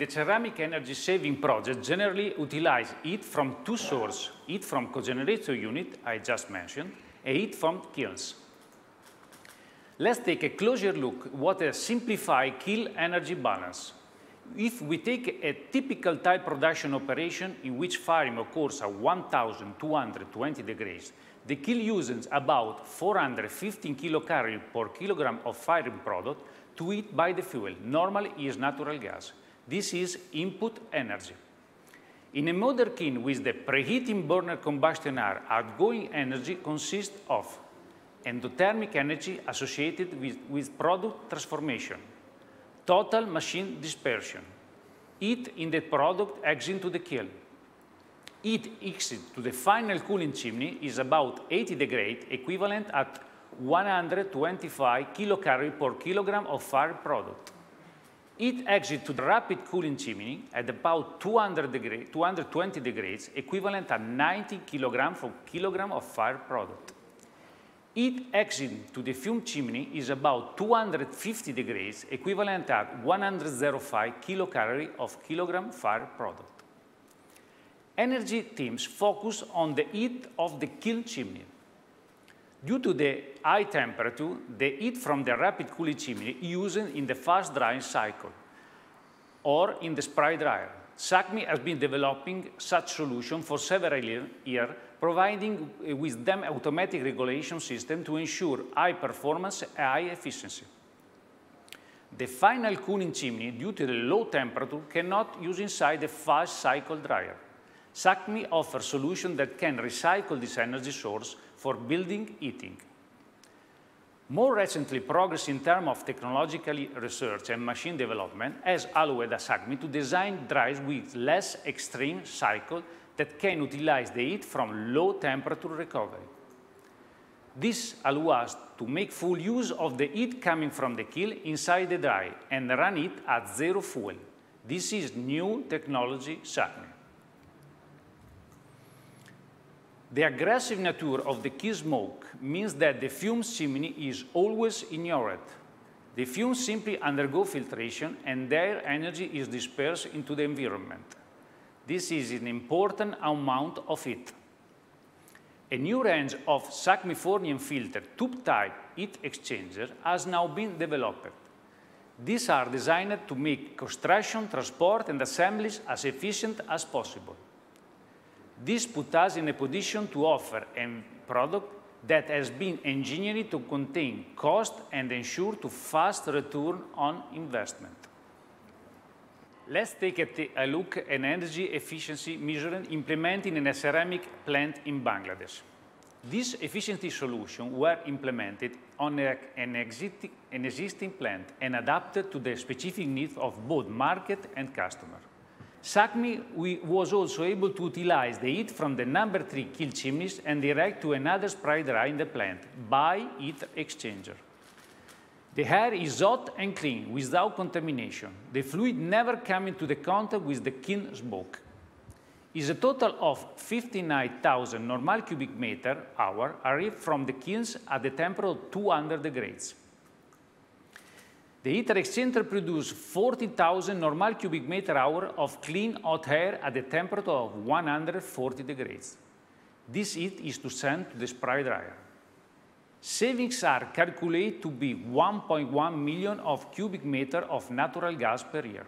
The ceramic energy saving project generally utilize heat from two sources, heat from cogenerator unit I just mentioned, and heat from kilns. Let's take a closer look what a simplified kiln energy balance. If we take a typical type production operation in which firing occurs at 1220 degrees, the kiln uses about 415 kilocalories per kilogram of firing product to heat by the fuel. Normally is natural gas. This is input energy. In a modern kiln with the preheating burner combustion air, outgoing energy consists of endothermic energy associated with, with product transformation, total machine dispersion, heat in the product exit to the kiln. Heat exit to the final cooling chimney is about 80 degrees, equivalent at 125 kilocalories per kilogram of fired product. Heat exit to the rapid cooling chimney at about 200 degree, 220 degrees, equivalent at 90 kilograms per kilogram of fire product. Heat exit to the fume chimney is about 250 degrees, equivalent at 105 kilocalorie of kilogram fire product. Energy teams focus on the heat of the kiln chimney. Due to the high temperature, the heat from the rapid cooling chimney used in the fast drying cycle or in the spray dryer. SACMI has been developing such solution for several years, providing eh, with them automatic regulation system to ensure high performance and high efficiency. The final cooling chimney, due to the low temperature, cannot use inside the fast cycle dryer. SACMI offers solutions that can recycle this energy source for building heating. More recently, progress in terms of technological research and machine development has allowed SACMI to design dryers with less extreme cycle that can utilize the heat from low temperature recovery. This allows us to make full use of the heat coming from the kiln inside the dryer and run it at zero fuel. This is new technology SACMI. The aggressive nature of the kiln smoke means that the fume chimney is always ignored. The fumes simply undergo filtration and their energy is dispersed into the environment. This is an important amount of heat. A new range of Sacmifornium filter tube-type heat exchanger has now been developed. These are designed to make construction, transport, and assemblies as efficient as possible. This puts us in a position to offer a product that has been engineered to contain cost and ensure to fast return on investment. Let's take a, a look at energy efficiency measurement implemented in a ceramic plant in Bangladesh. These efficiency solutions were implemented on a, an, existing, an existing plant and adapted to the specific needs of both market and customer. SACMI we was also able to utilize the heat from the number three kiln chimneys and direct to another spray dryer in the plant by heat exchanger. The air is hot and clean without contamination. The fluid never comes into the contact with the kiln smoke. Is a total of 59,000 normal cubic meter hour arrived from the kilns at the temperature of 200 degrees. The heat exchanger produces 40,000 normal cubic meter hour of clean hot air at a temperature of 140 degrees. This heat is to send to the spray dryer. Savings are calculated to be 1.1 million of cubic meter of natural gas per year.